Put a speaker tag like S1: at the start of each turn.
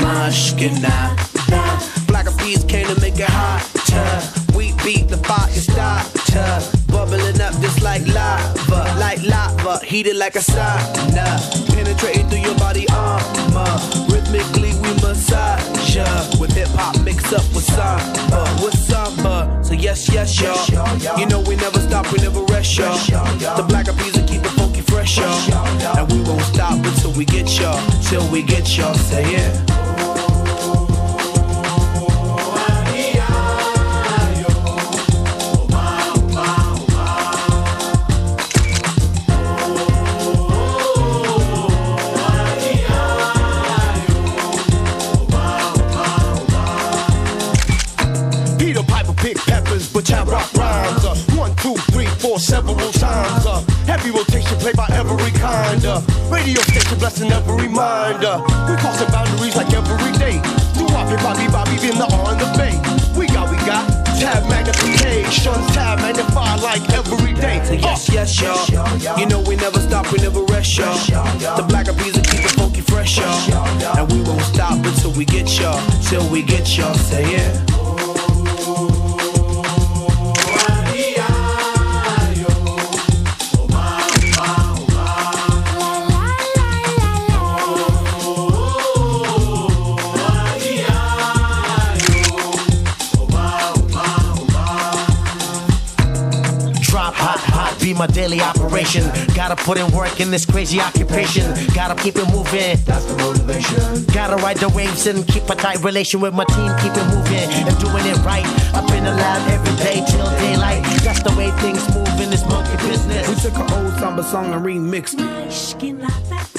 S1: it now. Black Eyed Peas came to make it hotter. We beat the fire starter. Bubbling up just like lava, like lava, heated like a sauna. Penetrating through your body armor. Rhythmically we massage ya. With hip hop mixed up with samba, with samba. So yes, yes, y'all. You know we never stop, we never rest, y'all. The Black Eyed Peas will keep it funky fresh, y'all. And we won't stop until we get y'all, till we get y'all. Say yeah.
S2: Four, several times. Uh, heavy rotation played by every kind. Uh, radio station blessing every mind. Uh, we crossing boundaries like every day. Do Bobby, Bobby, Bobby, in the on the bay. We got, we got tab magnification, tab magnify like every day.
S1: Yes, yes, y'all. You know we never stop, we never rest, y'all. The Black Eyed Peas will keep it funky fresh, y'all. And we won't stop until we get y'all, till we get y'all. Say yeah.
S3: Be my daily operation. Gotta put in work in this crazy occupation. Gotta keep it moving. That's the motivation. Gotta ride the waves and keep a tight relation with my team. Keep it moving and doing it right. I've been lab every day till daylight. That's the way things move in this monkey business.
S1: We took an old samba song and remixed it.
S4: Skin like that.